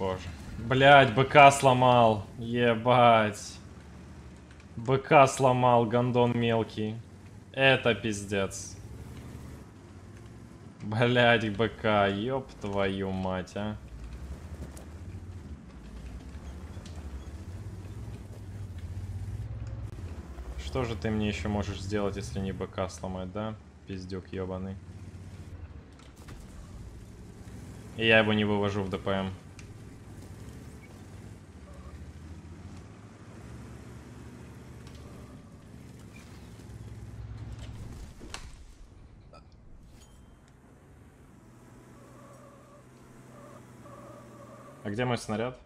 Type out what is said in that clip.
Боже. Блять, БК сломал. Ебать. БК сломал, гондон мелкий. Это пиздец. Блять, БК, ёб твою мать, а. Что же ты мне еще можешь сделать, если не БК сломать, да? Пиздюк ебаный. И я его не вывожу в ДПМ. А где мой снаряд?